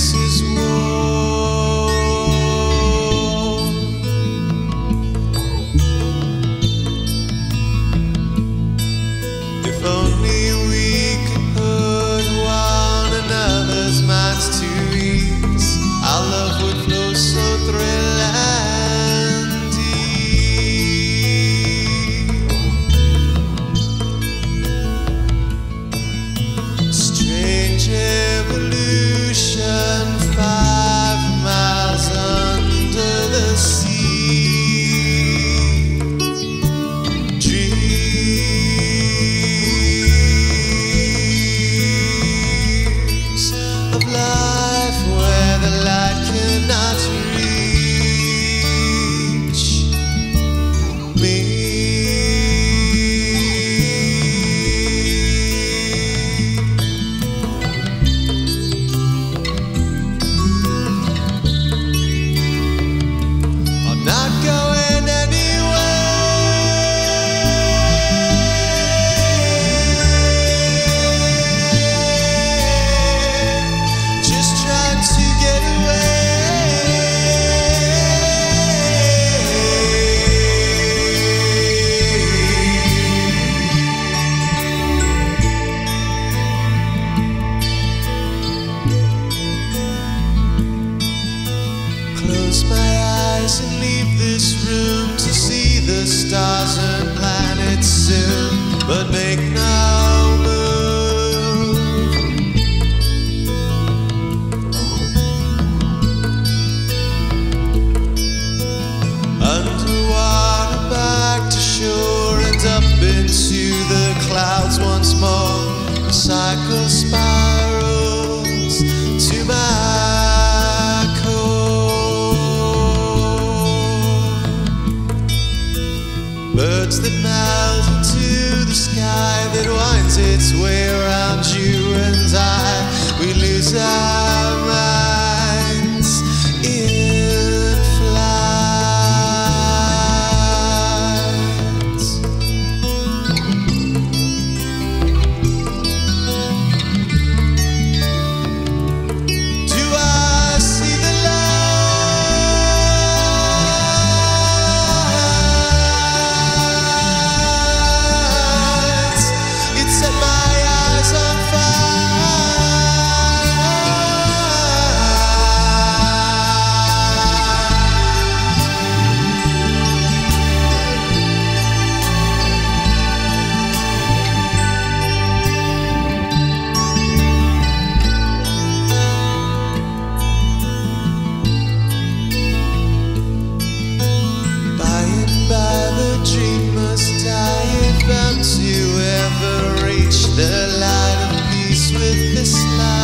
senses war. Close my eyes and leave this room to see the stars and planets soon, but make no move. Underwater, back to shore, and up into the clouds once more. The cycle spirals that melt into the sky that winds its way around you and I. We lose our with this life.